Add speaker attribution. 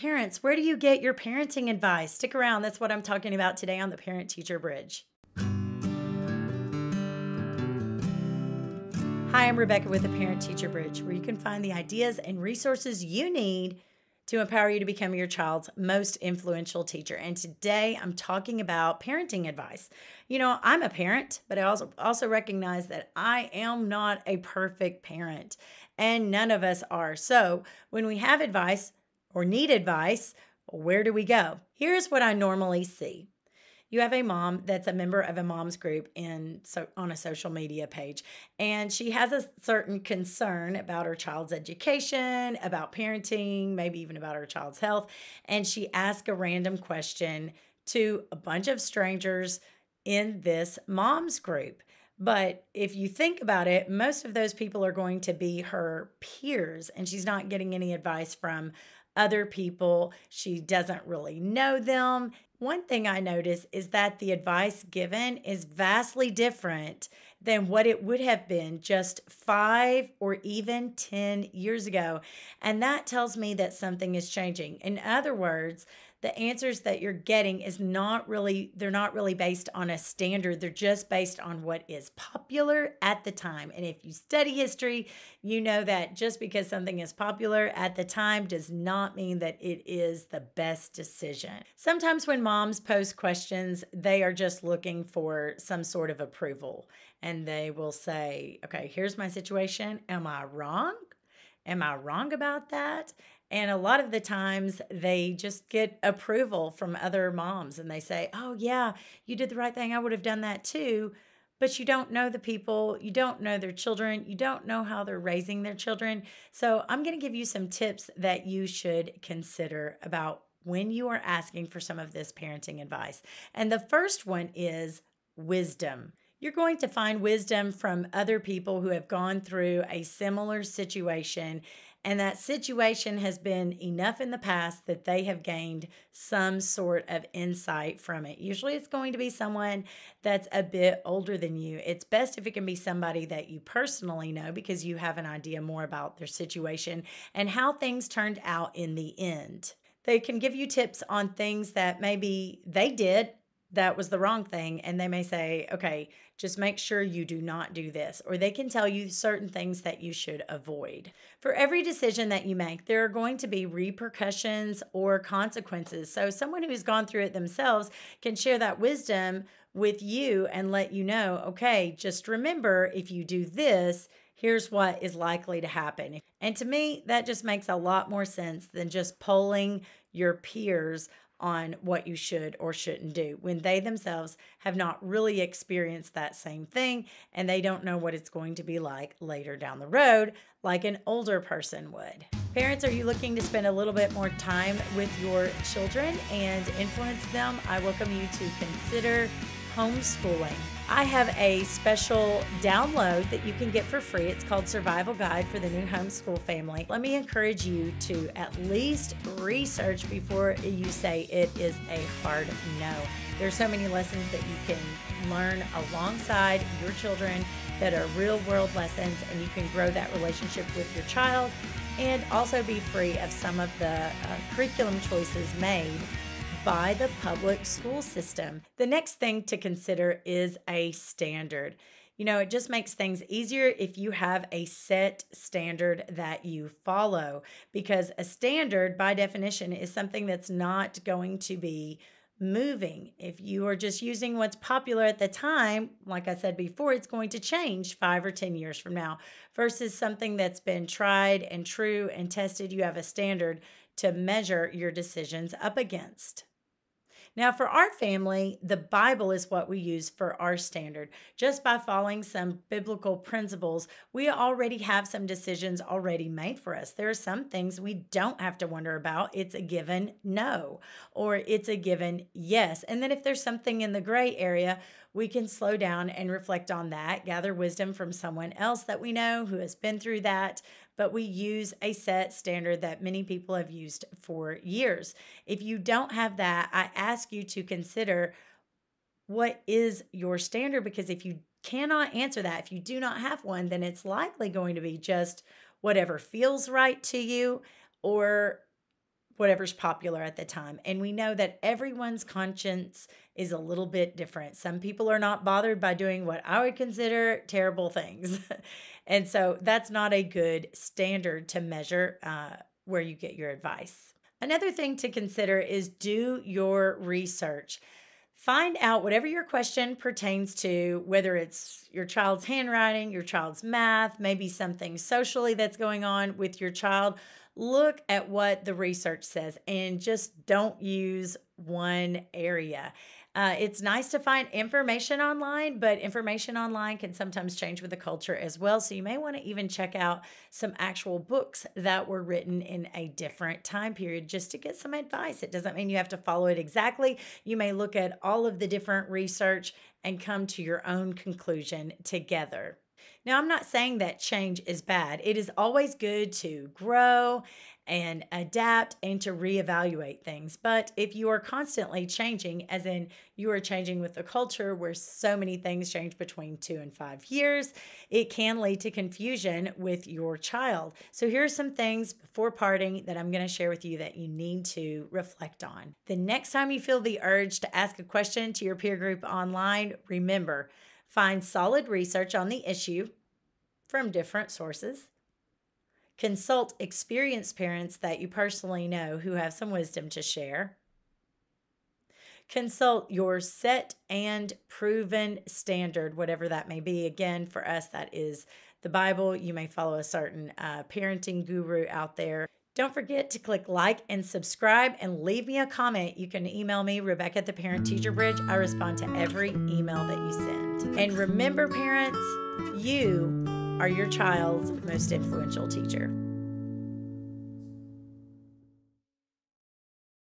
Speaker 1: Parents, where do you get your parenting advice? Stick around. That's what I'm talking about today on the Parent Teacher Bridge. Hi, I'm Rebecca with the Parent Teacher Bridge, where you can find the ideas and resources you need to empower you to become your child's most influential teacher. And today I'm talking about parenting advice. You know, I'm a parent, but I also also recognize that I am not a perfect parent, and none of us are. So, when we have advice or need advice, where do we go? Here's what I normally see you have a mom that's a member of a mom's group in so on a social media page and she has a certain concern about her child's education about parenting maybe even about her child's health and she asks a random question to a bunch of strangers in this mom's group but if you think about it, most of those people are going to be her peers, and she's not getting any advice from other people. She doesn't really know them. One thing I notice is that the advice given is vastly different than what it would have been just five or even 10 years ago. And that tells me that something is changing. In other words, the answers that you're getting is not really they're not really based on a standard. They're just based on what is popular at the time. And if you study history you know that just because something is popular at the time does not mean that it is the best decision. Sometimes when moms post questions they are just looking for some sort of approval. And they will say okay here's my situation. Am i wrong? Am I wrong about that? And a lot of the times they just get approval from other moms and they say, Oh, yeah, you did the right thing. I would have done that too. But you don't know the people, you don't know their children, you don't know how they're raising their children. So I'm going to give you some tips that you should consider about when you are asking for some of this parenting advice. And the first one is wisdom. You're going to find wisdom from other people who have gone through a similar situation and that situation has been enough in the past that they have gained some sort of insight from it. Usually it's going to be someone that's a bit older than you. It's best if it can be somebody that you personally know because you have an idea more about their situation and how things turned out in the end. They can give you tips on things that maybe they did that was the wrong thing and they may say okay just make sure you do not do this or they can tell you certain things that you should avoid. For every decision that you make there are going to be repercussions or consequences. So someone who's gone through it themselves can share that wisdom with you and let you know okay just remember if you do this here's what is likely to happen. And to me that just makes a lot more sense than just polling your peers on what you should or shouldn't do when they themselves have not really experienced that same thing and they don't know what it's going to be like later down the road, like an older person would. Parents, are you looking to spend a little bit more time with your children and influence them? I welcome you to consider homeschooling. I have a special download that you can get for free. It's called Survival Guide for the New Homeschool Family. Let me encourage you to at least research before you say it is a hard no. There's so many lessons that you can learn alongside your children that are real world lessons, and you can grow that relationship with your child and also be free of some of the uh, curriculum choices made by the public school system. The next thing to consider is a standard. You know, it just makes things easier if you have a set standard that you follow because a standard, by definition, is something that's not going to be moving. If you are just using what's popular at the time, like I said before, it's going to change five or 10 years from now versus something that's been tried and true and tested. You have a standard to measure your decisions up against. Now, for our family, the Bible is what we use for our standard. Just by following some biblical principles, we already have some decisions already made for us. There are some things we don't have to wonder about. It's a given no, or it's a given yes. And then if there's something in the gray area, we can slow down and reflect on that, gather wisdom from someone else that we know who has been through that, but we use a set standard that many people have used for years. If you don't have that, I ask you to consider what is your standard because if you cannot answer that, if you do not have one, then it's likely going to be just whatever feels right to you or whatever's popular at the time. And we know that everyone's conscience is a little bit different. Some people are not bothered by doing what I would consider terrible things. and so that's not a good standard to measure uh, where you get your advice. Another thing to consider is do your research. Find out whatever your question pertains to, whether it's your child's handwriting, your child's math, maybe something socially that's going on with your child look at what the research says and just don't use one area. Uh, it's nice to find information online, but information online can sometimes change with the culture as well. So you may want to even check out some actual books that were written in a different time period just to get some advice. It doesn't mean you have to follow it exactly. You may look at all of the different research and come to your own conclusion together. Now, I'm not saying that change is bad. It is always good to grow and adapt and to reevaluate things. But if you are constantly changing, as in you are changing with the culture where so many things change between two and five years, it can lead to confusion with your child. So here are some things before parting that I'm going to share with you that you need to reflect on. The next time you feel the urge to ask a question to your peer group online, remember, Find solid research on the issue from different sources. Consult experienced parents that you personally know who have some wisdom to share. Consult your set and proven standard, whatever that may be. Again, for us, that is the Bible. You may follow a certain uh, parenting guru out there. Don't forget to click like and subscribe and leave me a comment. You can email me, Rebecca at the Parent Teacher Bridge. I respond to every email that you send. And remember, parents, you are your child's most influential teacher.